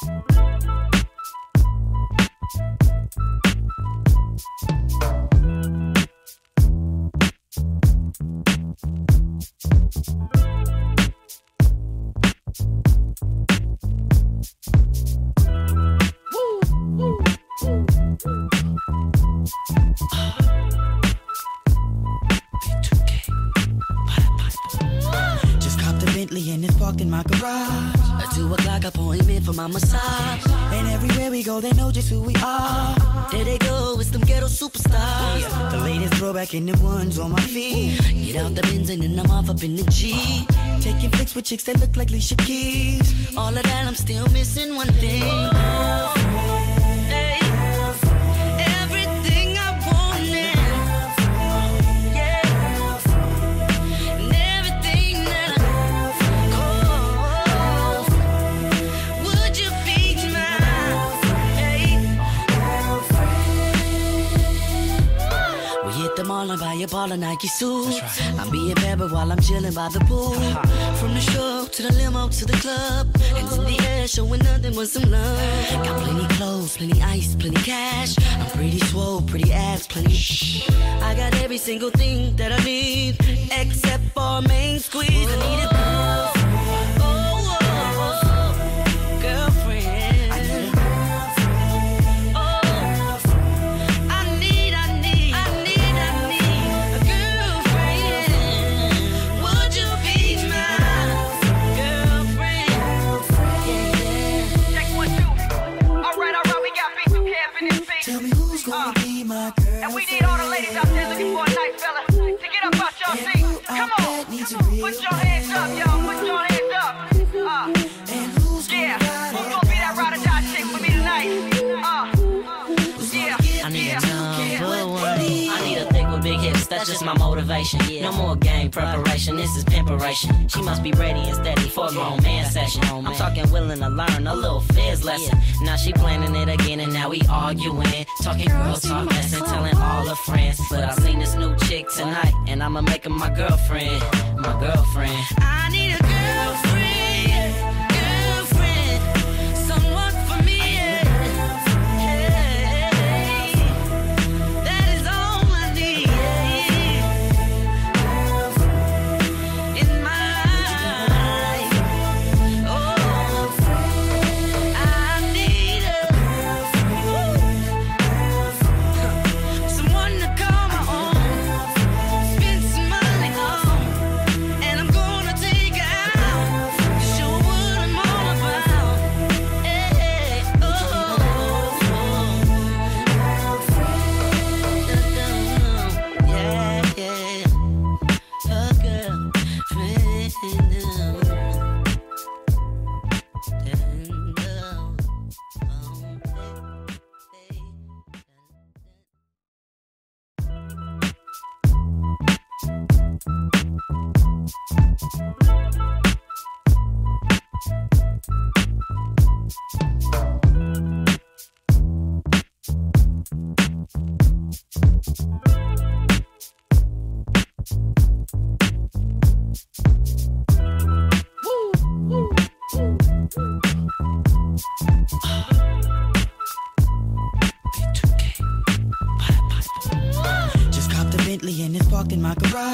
Just Bentley and it's parked in my garage. A two o'clock appointment for my massage. And everywhere we go, they know just who we are. There they go, it's them ghetto superstars. Oh, the latest throwback in the ones on my feet. Get out the Benz and then I'm off up in the G. Taking flicks with chicks that look like Alicia Keys. All of that, I'm still missing one thing. Hit the mall and buy a ball of Nike suits. I'm being bad, while I'm chilling by the pool. From the show to the limo to the club. Hands in the air, showing nothing but some love. Got plenty clothes, plenty ice, plenty cash. I'm pretty swole, pretty ass, plenty. I got every single thing that I need, except for And we need all the ladies out there looking for a nice fella to get up out your seat. Come on. Put your hands up, y'all. My motivation. No more game preparation, this is pimperation. She must be ready and steady for a grown man session. I'm talking willing to learn a little fizz lesson. Now she planning it again and now we arguing. Talking girl talk lesson, telling all her friends. But I seen this new chick tonight and I'ma make her my girlfriend. My girlfriend. I Baccarat.